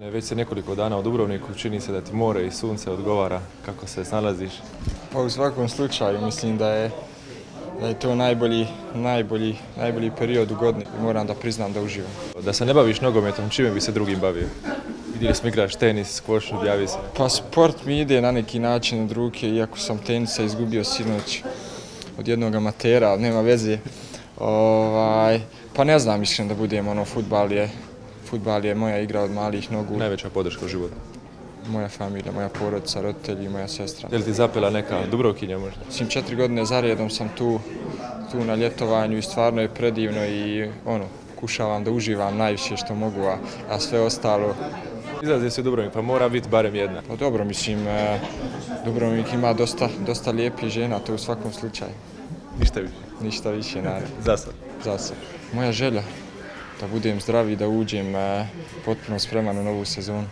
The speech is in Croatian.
Već se nekoliko dana u Dubrovniku, čini se da ti more i sunce odgovara. Kako se snalaziš? Pa u svakom slučaju mislim da je, da je to najbolji, najbolji, najbolji period u godini i moram da priznam da uživam. Da se ne baviš nogometom, čime bi se drugim bavio? Vidjeli smo igraš tenis, skvoš, objavi se. Pa sport mi ide na neki način od ruke, iako sam tenisa izgubio sinoć od jednog amatera, ali nema veze. Ovaj, pa ne znam, mislim da budem ono, futbal je, futbal je moja igra od malih nogu, Najveća podrška u životu. moja familija, moja porodica, roditelji moja sestra. Je li ti zapela neka Dubrovkinja možda? Mislim, četiri godine zaredom sam tu, tu na ljetovanju i stvarno je predivno i ono, pokušavam da uživam najviše što mogu, a, a sve ostalo Izlazi se Dubrovnik, pa mora biti barem jedna. Pa dobro, mislim, e, Dubrovnik ima dosta, dosta lijepih žena, to u svakom slučaju. Ništa više. Ništa više, naravno, Za sad. za sad. Moja želja da budem zdrav i da uđem e, potpuno spreman u novu sezonu.